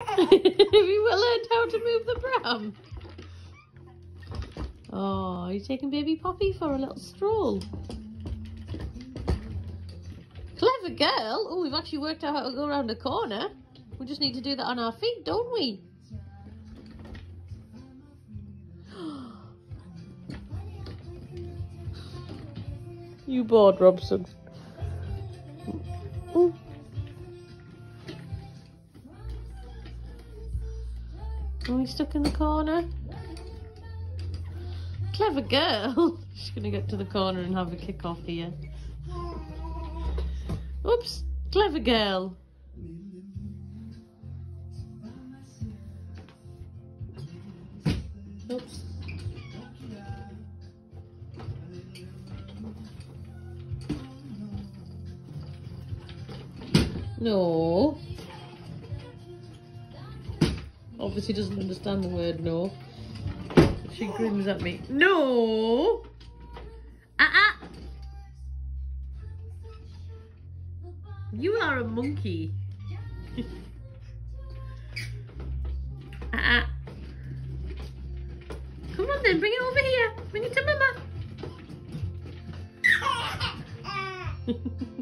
You well learned how to move the pram? Oh, you're taking baby Poppy for a little stroll. Clever girl. Oh, we've actually worked out how to go around the corner. We just need to do that on our feet, don't we? you bored, Robson. Ooh. Are we stuck in the corner? Clever girl. She's going to get to the corner and have a kick off here. Oops. Clever girl. Oops. No. Obviously doesn't understand the word no. She grins at me. No! Ah! You are a monkey. ah. Come on then, bring it over here. Bring it to mama.